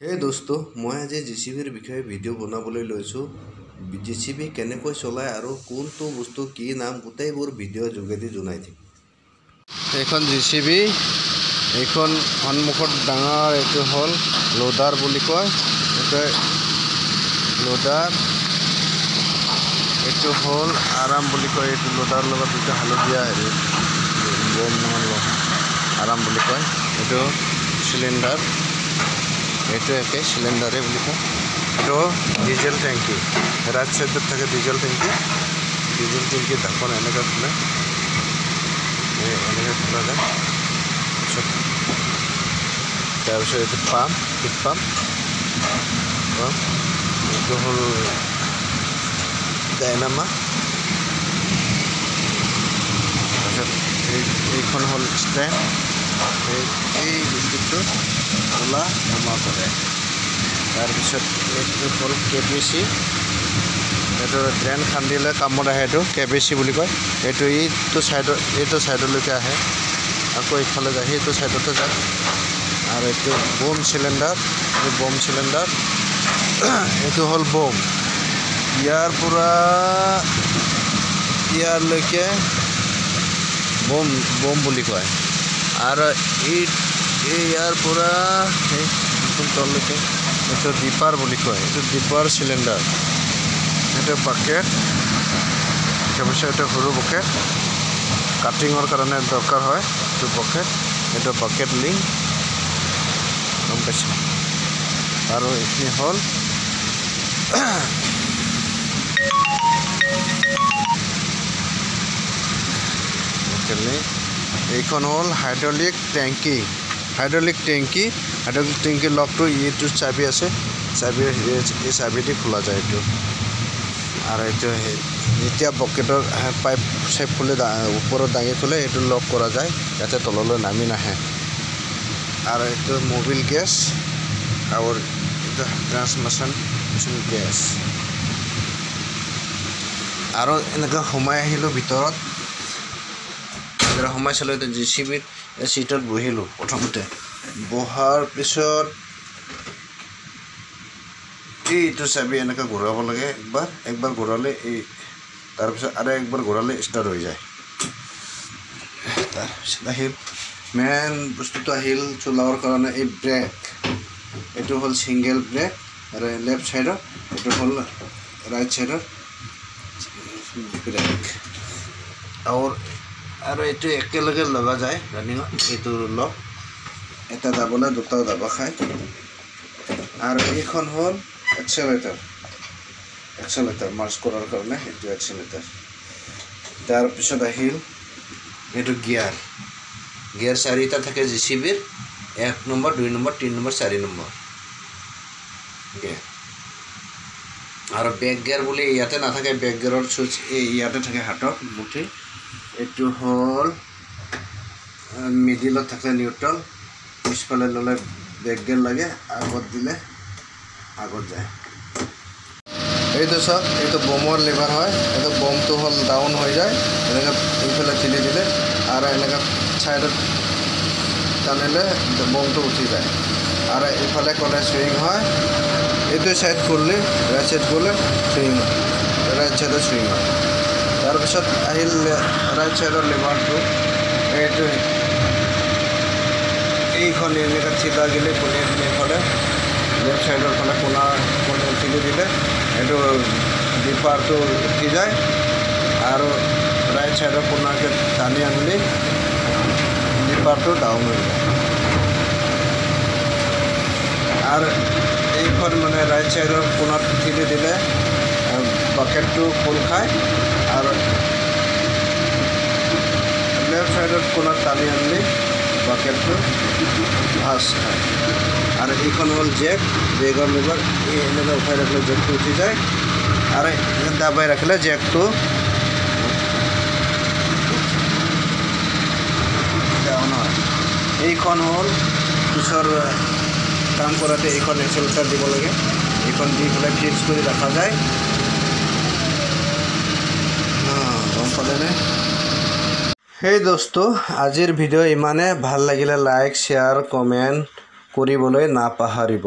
সেই দোস্ত মই আজি জি চি বিৰ বিষয়ে ভিডিঅ' বনাবলৈ লৈছোঁ। জি চি বি কেনেকৈ চলায় আৰু কোনটো বস্তু কি নাম গোটেইবোৰ ভিডিঅ'ৰ যোগেদি জনাই দিম। এইখন জি চি বি এইখন সন্মুখত ডাঙৰ এইটো হ'ল লোডাৰ বুলি কয়। এইটো লোডাৰ এইটো হ'ল আৰাম বুলি কয়। এইটো লোডাৰ লগত এইটো হালধীয়া হেৰি বম আৰাম বুলি কয়। এইটো চিলিণ্ডাৰ এইটো একে চিলিণ্ডাৰে বুলি কয় এইটো ডিজেল টেংকি ৰাইট চাইডত থাকে ডিজেল টেংকি ডিজেল টেংকি ঢাকন এনেকৈ খোলে। এনেকৈ খোলা যায় তাৰপিছত তাৰপিছত এইটো পাম্প হিট পাম্প এইটো হ'ল ডাইনামা তাৰপিছত এই এইখন হ'ল ষ্টেণ্ড এই এই বস্তুটো খোলা নমা কৰে তাৰপিছত এইটো হ'ল কে পি চি এইটো ড্ৰেইন খান্দিলে কামত আহে এইটো কে পি চি বুলি কয় এইটো এইটো ছাইডত এইটো ছাইডলৈকে আহে আকৌ ইফালে যায় সেইটো ছাইডতে যায় আৰু এইটো বম চিলিণ্ডাৰ এইটো বম চিলিণ্ডাৰ এইটো হ'ল বম ইয়াৰ পৰা ইয়াৰলৈকে বম বম বুলি কয় এই এই ইয়াৰ পৰা এই তললৈকে এইটো বুলি কয় এইটো ডিপাৰ চিলিণ্ডাৰ এইটো বাকেট তাৰপিছত এইটো সৰু বকেট কাটিঙৰ কাৰণে দৰকাৰ হয়, এইটো বকেট এইটো বাকেট লিং গম পাইছে? আৰু এইখিনি হ'ল। এইখন হ'ল হাইড্ৰলিক টেংকি। হাইড্ৰলিক টেংকি হাইড্ৰলিক টেংকিৰ লকটো এইটো চাবি আছে চাবি এই চাবিদি খোলা যায় এইটো। আৰু এইটো যেতিয়া পকেটৰ পাইপ চাইপ খুলি ওপৰত দাঙি থ'লে এইটো লক কৰা যায় যাতে তললৈ নামি নাহে। আৰু এইটো মবিল গেছ আৰু এইটো ট্ৰান্সমিশ্যন গেছ। আৰু এনেকৈ সোমাই আহিলোঁ ভিতৰত। সোমাই চালোঁ এতিয়া জি চি বিত চিটত বহিলোঁ প্ৰথমতে। বহাৰ পিছত এইটো চাবি এনেকৈ ঘূৰাব লাগে একবাৰ একবাৰ ঘূৰালে এই তাৰপিছত আৰু একবাৰ ঘূৰালে ষ্টাৰ্ট হৈ যায়। তাৰপিছত আহিল মেইন বস্তুটো আহিল চলাবৰ কাৰণে এই ব্ৰেক এইটো হ'ল ছিংগেল ব্ৰেক আৰু লেফ্ট ছাইডত এইটো হ'ল ৰাইট ছাইডত ব্ৰেক আৰু আৰু এইটো একেলগে লগা যায় ৰানিঙত এইটো লগ এটা দাবলে দুটা দাবা খায়। আৰু এইখন হ'ল এক্সেলেটাৰ এক্সেলেটাৰ মাৰ্চ কৰাৰ কাৰণে এইটো এক্সেলেটাৰ তাৰপিছত আহিল এইটো গিয়াৰ গিয়াৰ চাৰিটা থাকে জি চি বিৰ এক নম্বৰ দুই নম্বৰ তিনি নম্বৰ চাৰি নম্বৰ। গিয়াৰ আৰু বেক গিয়াৰ বুলি ইয়াতে নাথাকে বেক গিয়াৰৰ চুইচ এই ইয়াতে থাকে হাতত মুঠি। এইটো হ'ল মিডিলত থাকে নিউট্ৰেল, পিছফালে ল'লে বেক গিয়াৰ লাগে, আগত দিলে আগত যায়। এইটো চাওক এইটো বমৰ লিভাৰ হয়, এইটো বমটো হ'ল ডাউন হৈ যায়, এনেকৈ এইফালে ঠেলি দিলে, আৰু এনেকৈ ছাইডত টানিলে বমটো উঠি যায়। আৰু এইফালে ক'লে চুইং হয়, এইটো ছাইড কৰিলে ৰাইট ছাইড কৰিলে চুইং হয় ৰাইট ছাইডত চুইং হয়। তাৰপিছত আহিল ৰাইট ছাইডৰ লিভাৰটো এইটো এইখন এনেকৈ চিধা গ'লে কোনে এইফালে লেফ্ট ছাইডৰ ফালে কোনা কোনে উঠি দিলে? এইটো ডিপাৰটো উঠি যায়। আৰু ৰাইট ছাইডৰ কোনাকে টানি আনিলে ডিপাৰটো ডাউন হৈ যায়। আৰু এইখন মানে ৰাইট ছাইডৰ কোনাত উঠি দিলে বাকেটটো খোল খায়। আৰু লেফ্ট ছাইডত কোনাত টানি আনিলে বাকেটটো ভাজ খায় আৰু এইখন হ'ল জেক লিভাৰ এই এনেকৈ উঠাই ৰাখিলে জেকটো উঠি যায়। আৰু দাবাই ৰাখিলে জেকটো এইখন হ'ল পিছৰ কাম কৰাতে এইখন এক্সেলেটাৰ দিব লাগে। এইখন দি পেলাই ফিক্স কৰি ৰখা যায়। পালেনে সেই দোস্ত আজিৰ ভিডিঅ' ইমানে ভাল লাগিলে লাইক শ্বেয়াৰ কমেণ্ট কৰিবলৈ নাপাহৰিব।